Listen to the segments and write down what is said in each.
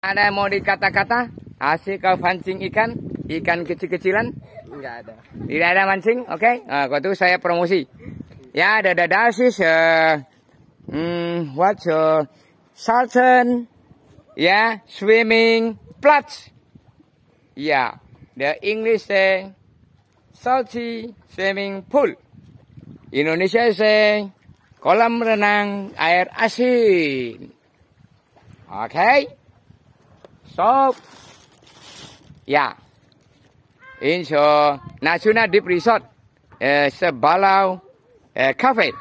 Ada mau dikata-kata hasil kau pancing ikan, ikan kecil-kecilan? Enggak ada. Tidak ada mancing, oke? Okay? Nah, kalau itu saya promosi. Ya, ada ada is uh, hmm, what uh, Salton, ya, yeah, swimming flats. Ya, yeah, the English say salty swimming pool. Indonesia say kolam renang air asin. Oke? Okay? So, ya. In so National Deep Resort uh, Sebalau uh, Cafe.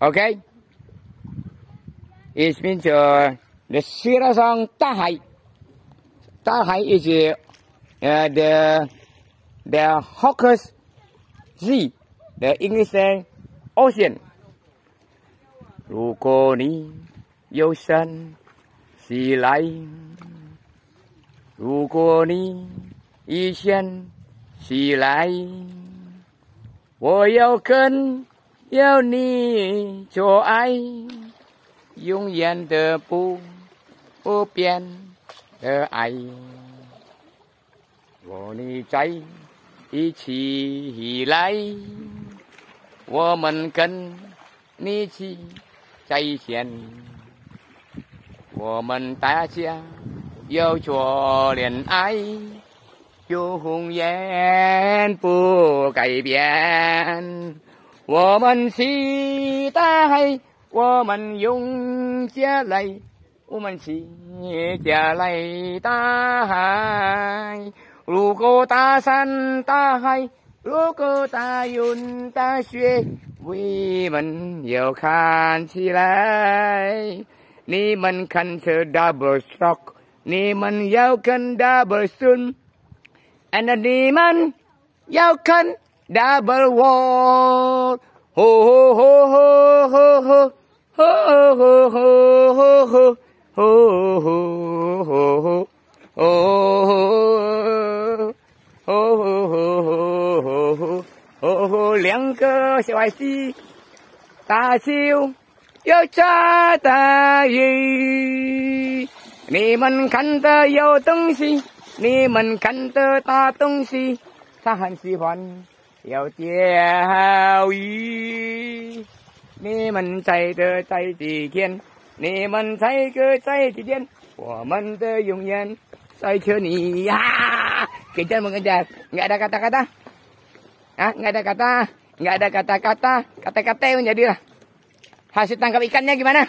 Okay? It means uh, the Sirasang Tahai. Tahai is uh, the the Hawker's Sea, the English say ocean. 如果你有山。 起来！如果你一先起来，我要跟有你做爱，永远的不不变的爱。我你在一起来，我们跟你去再见。我们大家要做恋爱，永远不改变。我们是大海，我们永下来，我们是下来大海。如果大山大海，如果大云大雪，我们要看起来。 Ni man kan se double stroke. Double soon. And double wall. yêu cha ta yi ni mình khăn tơ yêu tung si. Ni mình khăn tơ ta tung si. Ta hẳn si hoàn yêu chia hào yi ni mình chạy tơ chạy chỉ kiên ni mình chạy cứ chạy chỉ kiên của mình tơ dùng yên chạy chưa ni. Ha! Kita mengejar nggak ada kata-kata ah nggak ada kata nggak ada kata-kata kata-kata yang jadilah Hasil tangkap ikannya gimana?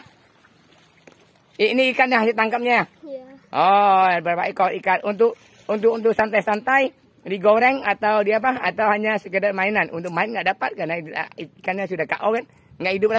Ini ikannya hasil tangkapnya. Iya. Oh, berapa ekor ikan untuk untuk untuk santai-santai digoreng atau di apa? Atau hanya sekedar mainan? Untuk main nggak dapat karena ikannya sudah KO kan? Nggak hidup